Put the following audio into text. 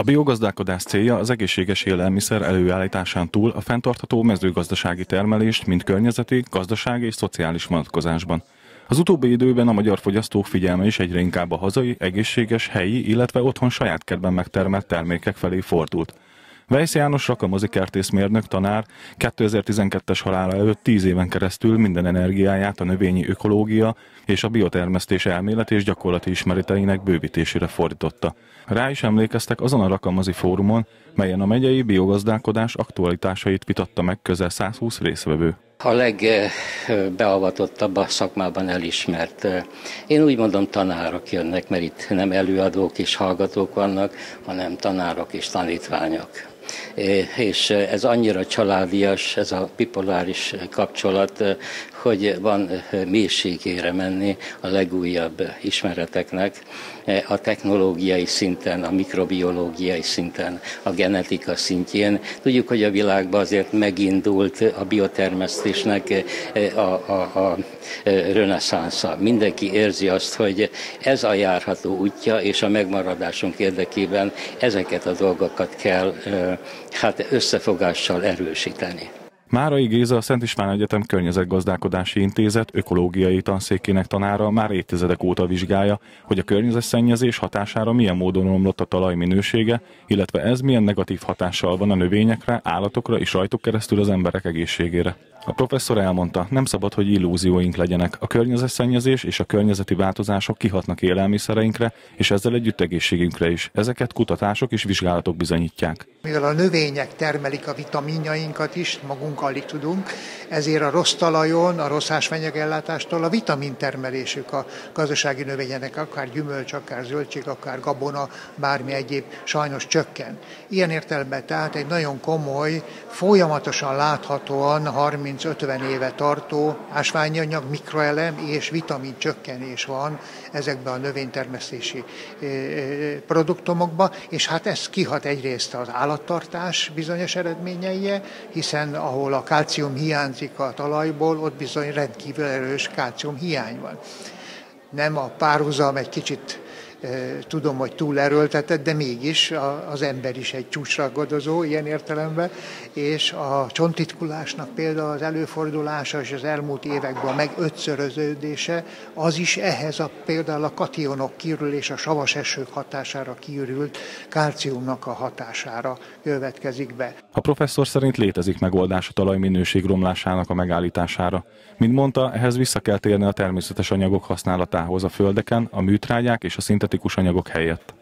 A biogazdálkodás célja az egészséges élelmiszer előállításán túl a fenntartható mezőgazdasági termelést, mint környezeti, gazdasági és szociális vonatkozásban. Az utóbbi időben a magyar fogyasztók figyelme is egyre inkább a hazai, egészséges, helyi, illetve otthon saját kertben megtermelt termékek felé fordult. Vejsz János Rakamozi kertészmérnök tanár 2012-es halála előtt 10 éven keresztül minden energiáját a növényi ökológia és a biotermesztés elmélet és gyakorlati ismereteinek bővítésére fordította. Rá is emlékeztek azon a Rakamozi fórumon, melyen a megyei biogazdálkodás aktualitásait vitatta meg közel 120 részvevő a legbeavatottabb a szakmában elismert. Én úgy mondom, tanárok jönnek, mert itt nem előadók és hallgatók vannak, hanem tanárok és tanítványok és ez annyira családias, ez a bipoláris kapcsolat, hogy van mélységére menni a legújabb ismereteknek, a technológiai szinten, a mikrobiológiai szinten, a genetika szintjén. Tudjuk, hogy a világban azért megindult a biotermesztésnek a, a, a reneszánsza. Mindenki érzi azt, hogy ez a járható útja, és a megmaradásunk érdekében ezeket a dolgokat kell hát összefogással erősíteni. Márai Géza a Szent István Egyetem Környezetgazdálkodási Intézet ökológiai tanszékének tanára már évtizedek óta vizsgálja, hogy a környezetszennyezés hatására milyen módon romlott a talaj minősége, illetve ez milyen negatív hatással van a növényekre, állatokra és rajtuk keresztül az emberek egészségére. A professzor elmondta, nem szabad, hogy illúzióink legyenek. A környezetszennyezés és a környezeti változások kihatnak élelmiszereinkre, és ezzel együtt egészségünkre is. Ezeket kutatások és vizsgálatok bizonyítják. Mivel a növények termelik a vitaminjainkat is, magunk alig tudunk, ezért a rossz talajon, a rossz ásványagellátástól a vitamin termelésük a gazdasági növényeknek, akár gyümölcs, akár zöldség, akár gabona, bármi egyéb sajnos csökken. Ilyen értelemben tehát egy nagyon komoly, folyamatosan láthatóan 30-50 éve tartó ásványanyag, mikroelem és vitamin csökkenés van ezekben a növénytermesztési produktumokban, és hát ez kihat egyrészt az állattartás bizonyos eredményeie, hiszen ahol a kálcium hiányzik a talajból, ott bizony rendkívül erős kálcium hiány van. Nem a párhuzam egy kicsit tudom, hogy túl erőltetett, de mégis az ember is egy csúcsragadozó ilyen értelemben, és a csontitkulásnak például az előfordulása és az elmúlt években meg ötszöröződése, az is ehhez a például a kationok kiürülés, a savas esők hatására kiürült kálciumnak a hatására következik be. A professzor szerint létezik megoldás a talajminőség romlásának a megállítására. Mint mondta, ehhez vissza kell térni a természetes anyagok használatához a földeken, a műtrágyák és a szintetikus anyagok helyett.